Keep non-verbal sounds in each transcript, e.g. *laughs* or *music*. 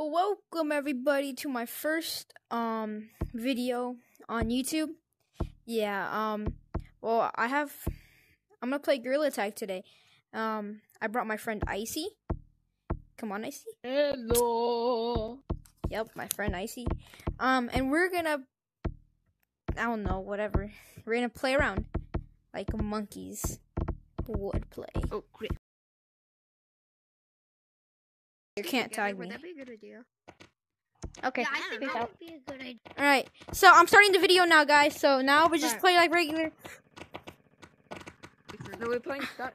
Welcome everybody to my first um video on YouTube. Yeah, um well I have I'm gonna play Gorilla Tag today. Um I brought my friend Icy. Come on, Icy. Hello. Yep, my friend Icy. Um and we're gonna I don't know, whatever. We're gonna play around like monkeys would play. Oh, great. You can't tag Would me. that be a good idea? Okay. Yeah, I think peace that out. would be a good idea. All right. So I'm starting the video now, guys. So now we just Alright. play like regular. No, we're playing Dutch.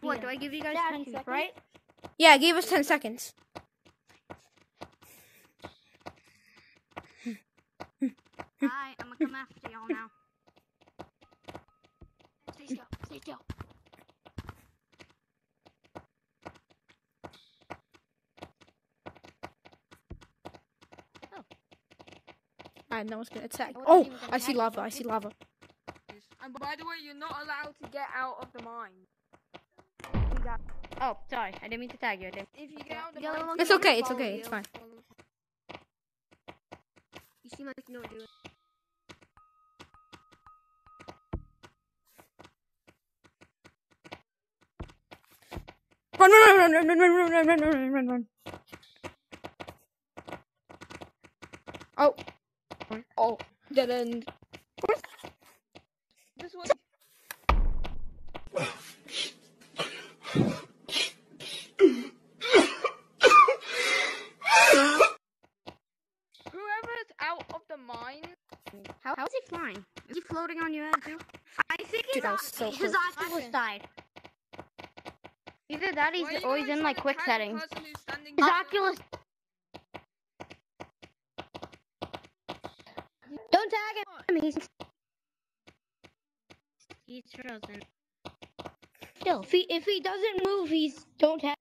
What, do I give you guys Yeah, 10 ten seconds? Right? Yeah, give us 10 seconds. Hi, I'm gonna come after y'all now. *laughs* Stay still, stay still. Alright, no one's gonna attack. I Oh, I see lava. I see lava. And by the way, you're not allowed to get out of the mine. Oh, sorry, I didn't mean to tag you. I didn't. If you get out of the mine, It's okay, it's okay, it's fine. You seem like you know what you're doing. Run, run, run, run, run, run, run, run, run, run, run, run, run. Oh, Oh, dead end. This one. Whoever's out of the mine, How, how's he flying? Is he floating on your head too? I think his, Dude, I was oc- so his close. octopus died. Either that, he's are you always in like quick to tag the settings. person who's standing His next to- Oculus. Don't tag him. He's he's frozen. Still, if he if he doesn't move, he's don't tag.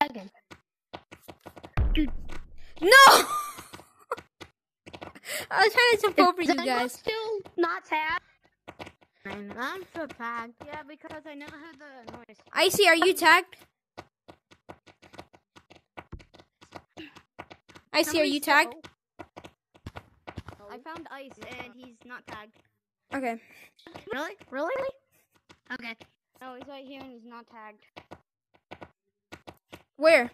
Tag him. no! *laughs* I was trying to *laughs* jump over you guys. Still not tagged. I'm, I'm tagged. Yeah, because I never heard the noise. Icy, are you tagged? Icy, are you tagged? I found ice and he's not tagged. Okay. Really? Really? Okay. No, he's right here and he's not tagged. Where?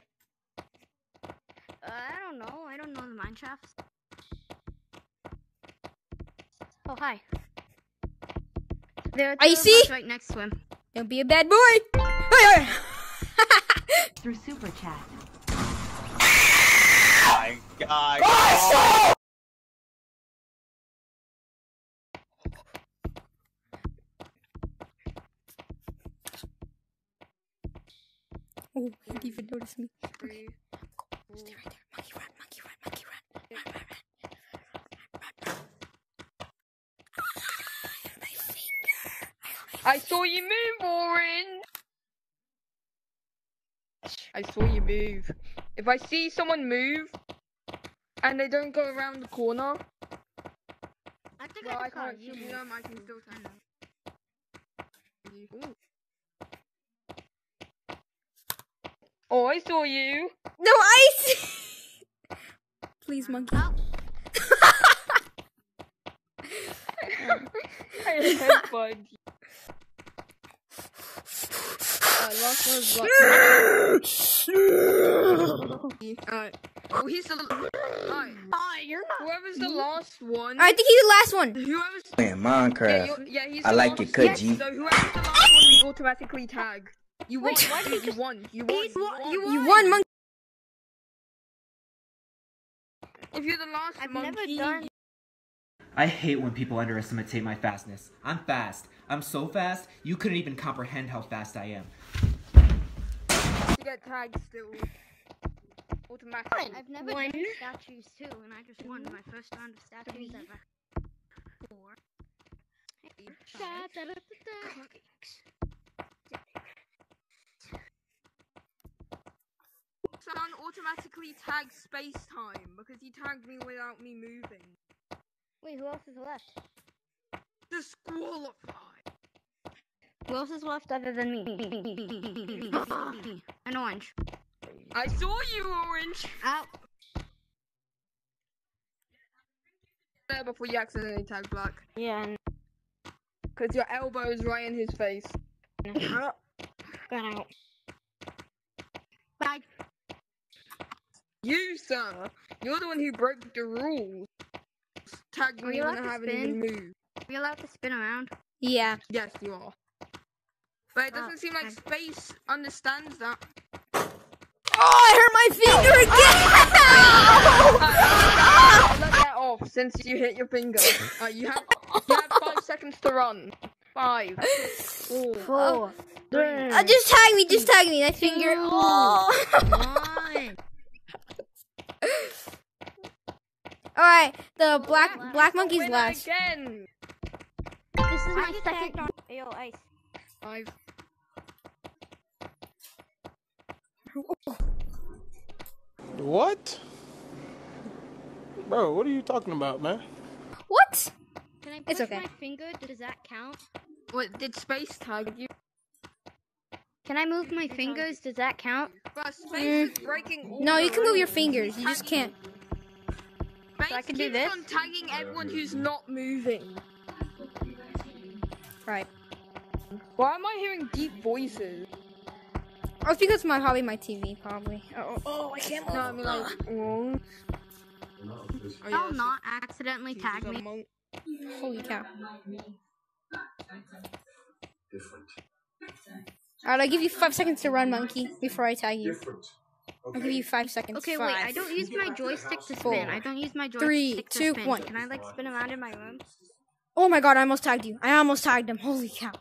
Uh, I don't know. I don't know the mine shafts. Oh, hi. There are two of Icy? right next to him. Don't be a bad boy. *laughs* Hey, hey. through super chat. My god. Oh, he didn't even notice me. Three, Stay right there. Monkey run, monkey run, monkey run. Run, run, run. Run, run. My finger. I saw you move, Orange. I saw you move. If I see someone move and they don't go around the corner, I think well, I I can't you. shoot them. I can still turn them. Ooh. Oh, I saw you. No ice. *laughs* Please, monkey. Oh, *laughs* I headbutt you. *laughs* Alright, last one's black. Alright. Oh, he's the. Alright. oh, you're not. Whoever's the last one. I think he's the last one. Whoever's. Playing Minecraft. you're, yeah, he's I the like last it, cut, one. G. So whoever's the last one, we automatically tag. You won. Wait, why you, did you won. You won. You won- won. you You won, monkey. If you're the last I've never monkey, done- I hate when people underestimate my fastness. I'm fast. I'm so fast, you couldn't even comprehend how fast I am. you get tagged still. Automatically. I've never done statues too, and I just won my first round of statues ever. Four. Da, da, automatically tagged space time because he tagged me without me moving. Wait, who else is left? Disqualified. Who else is left other than me? *laughs* An orange. I saw you, Orange. Out. There before you accidentally tag Black. Yeah. Because your elbow is right in his face. got out. Bye. You, sir. You're the one who broke the rules. Tagged Are me you when I to haven't even spin? moved. Are we allowed to spin around? Yeah. Yes, you are. But it Oh, doesn't seem like okay. space understands that. Oh, I hurt my finger again! *laughs* *laughs* I'll let that off since you hit your finger. Uh, you have you have five *laughs* seconds to run. Five, four, Four. Three. Uh, just tag me, just tag me. That finger. Oh. One. All right, the black black monkey's last. again. This is my second. Yo, Ice. Five. *laughs* What? Bro, what are you talking about, man? What? Can I It's push okay. my finger? Does that count? What did space tag you? Can I move my fingers? Does that count? But space mm. is breaking. all No, you can move your fingers. You just can't. Space I can do keeps this? on tagging everyone who's not moving. Right. Why am I hearing deep voices? Oh, it's because my probably my TV probably. Oh, oh, oh, I can't No, I mean like. Ah. Oh, oh I'll yeah, not accidentally tag me. Holy cow! Alright, I'll give you five seconds to run, monkey, before I tag you. I'll give you five seconds. Okay, Five. wait. I don't use my joystick to spin. Four, I don't use my joystick three, to two, spin. one. Can I like spin around in my room? Oh my god, I almost tagged you. I almost tagged him. Holy cow!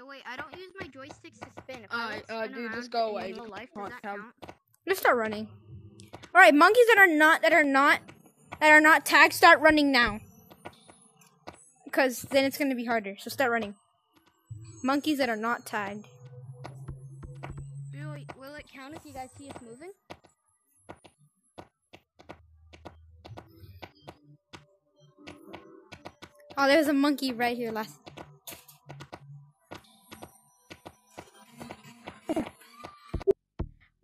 Oh wait, I don't use my joysticks to spin. If Alright, I uh, like, spin dude, just go away. life, Can't does that count? Let's start running. All right, monkeys that are not that are not that are not tagged, start running now. Because then it's gonna be harder. So start running. Monkeys that are not tagged. Will will it count if you guys see us moving? Oh, there's a monkey right here. Last.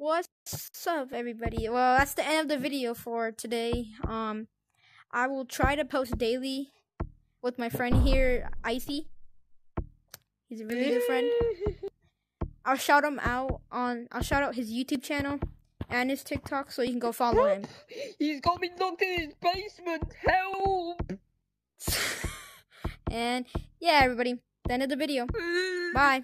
What's up, everybody? Well, that's the end of the video for today. Um, I will try to post daily with my friend here, Icy. He's a really good friend. *laughs* I'll shout him out on. I'll shout out his YouTube channel and his TikTok, so you can go follow him. He's got me locked in his basement. Help! *laughs* and yeah, everybody, the end of the video. *laughs* Bye.